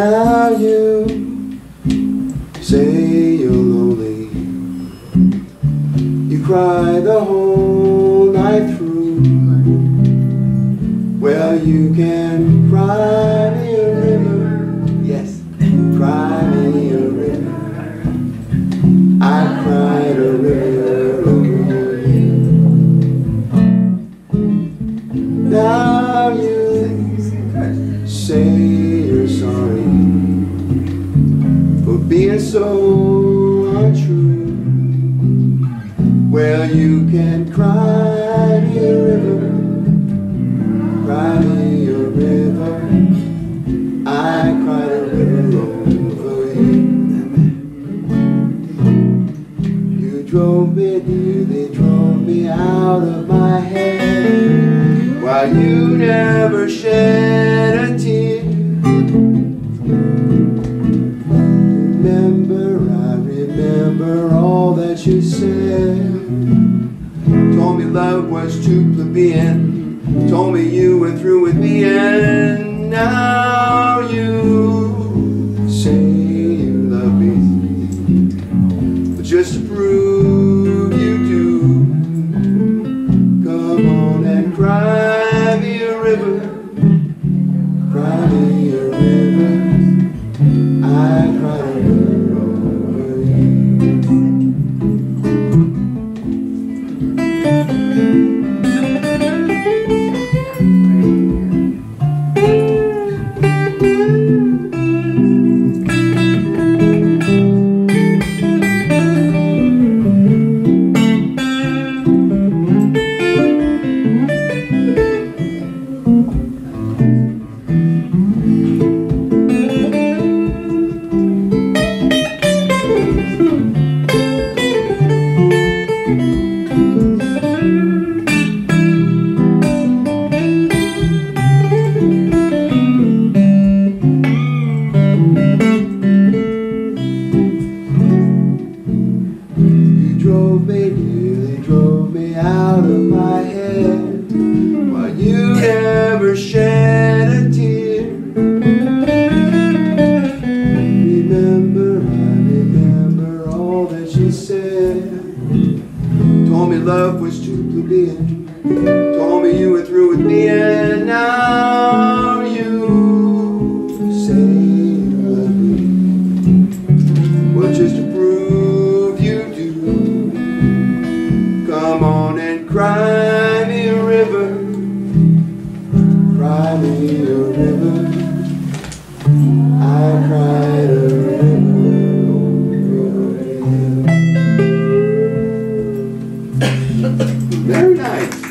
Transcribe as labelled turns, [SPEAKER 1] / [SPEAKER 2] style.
[SPEAKER 1] how you say you're lonely. You cry the whole night through. Well, you can cry. Well, you can cry me a river, cry me a river. I cried a river over you. You drove me, nearly drove me out of my head, while you never shed a tear. Told me love was too plebeian. Told me you were through with me, and now you say you love me. But just to prove you do, come on and cry me a river. Cry me a river. I cried a river out of my head. While you never shed a tear. Remember, I remember all that you said. Told me love was too plebeian Told me you were through with me and now Very nice.